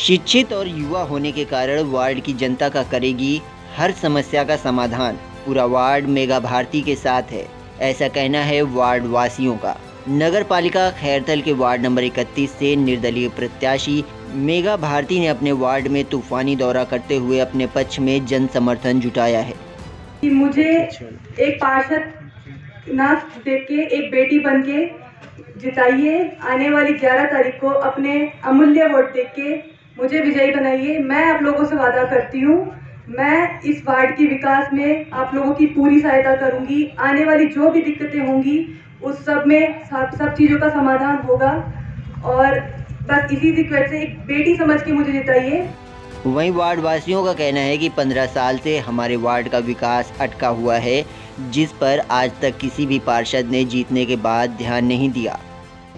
शिक्षित और युवा होने के कारण वार्ड की जनता का करेगी हर समस्या का समाधान। पूरा वार्ड मेगा भारती के साथ है। ऐसा कहना है वार्ड वासियों का। नगर पालिका खैरथल के वार्ड नंबर 31 से निर्दलीय प्रत्याशी मेगा भारती ने अपने वार्ड में तूफानी दौरा करते हुए अपने पक्ष में जन समर्थन जुटाया है। मुझे एक पार्षद ना देख के एक बेटी बन के जिताइए। आने वाली 11 तारीख को अपने अमूल्य वोट देख के मुझे विजयी बनाइए मैं आप लोगों से वादा करती हूँ मैं इस वार्ड के विकास में आप लोगों की पूरी सहायता करूँगी आने वाली जो भी दिक्कतें होंगी उस सब में सब सब चीज़ों का समाधान होगा। और बस इसी रिक्वेस्ट से एक बेटी समझ के मुझे जिताइए। वहीं वार्ड वासियों का कहना है कि 15 साल से हमारे वार्ड का विकास अटका हुआ है जिस पर आज तक किसी भी पार्षद ने जीतने के बाद ध्यान नहीं दिया।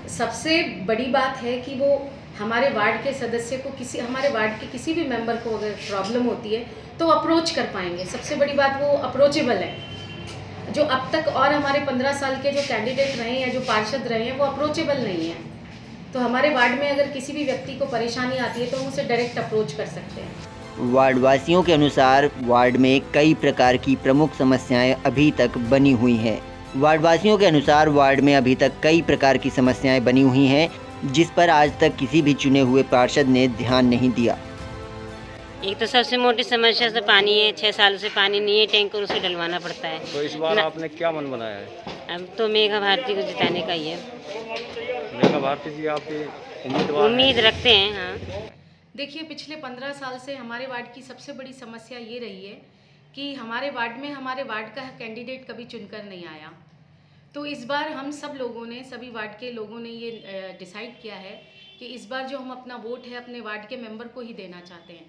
सबसे बड़ी बात है कि वो हमारे वार्ड के सदस्य को किसी, हमारे वार्ड के किसी भी मेंबर को अगर प्रॉब्लम होती है तो अप्रोच कर पाएँगे। सबसे बड़ी बात वो अप्रोचेबल है। जो अब तक और हमारे पंद्रह साल के जो कैंडिडेट रहे हैं जो पार्षद रहे हैं, वो अप्रोचेबल नहीं है। तो हमारे वार्ड में अगर किसी भी व्यक्ति को परेशानी आती है तो हम उसे डायरेक्ट अप्रोच कर सकते हैं। वार्ड वासियों के अनुसार, वार्ड में कई प्रकार की प्रमुख समस्याएँ अभी तक बनी हुई हैं। वार्ड वासियों के अनुसार, वार्ड में अभी तक कई प्रकार की समस्याएँ बनी हुई हैं। जिस पर आज तक किसी भी चुने हुए पार्षद ने ध्यान नहीं दिया। एक तो सबसे मोटी समस्या से पानी है छह साल से पानी नहीं है टैंकर उसे डलवाना पड़ता है। तो इस बार आपने क्या मन बनाया है? अब तो मेघा भारती को जिताने का ही है। मेघा भारती जी आपके उम्मीदवार उम्मीद रखते हैं हाँ। देखिए पिछले पंद्रह साल से हमारे वार्ड की सबसे बड़ी समस्या ये रही है कि हमारे वार्ड में हमारे वार्ड का कैंडिडेट कभी चुनकर नहीं आया। तो इस बार हम सब लोगों ने सभी वार्ड के लोगों ने ये डिसाइड किया है कि इस बार जो हम अपना वोट है अपने वार्ड के मेंबर को ही देना चाहते हैं।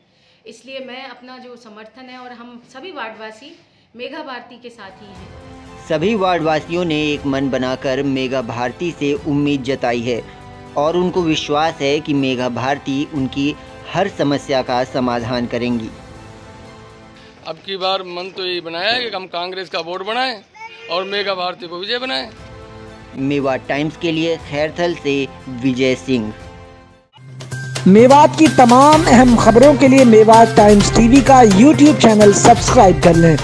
इसलिए मैं अपना जो समर्थन है और हम सभी वार्डवासी मेघा भारती के साथ ही हैं। सभी वार्डवासियों ने एक मन बनाकर मेघा भारती से उम्मीद जताई है और उनको विश्वास है कि मेघा भारती उनकी हर समस्या का समाधान करेंगी। अब की बार मन तो यही बनाया है कि हम कांग्रेस का वोट बनाएँ। और मेगा भारती को विजय बनाए। मेवा टाइम्स के लिए खैरथल से विजय सिंह। मेवात की तमाम अहम खबरों के लिए मेवात टाइम्स टीवी का यूट्यूब चैनल सब्सक्राइब कर लें।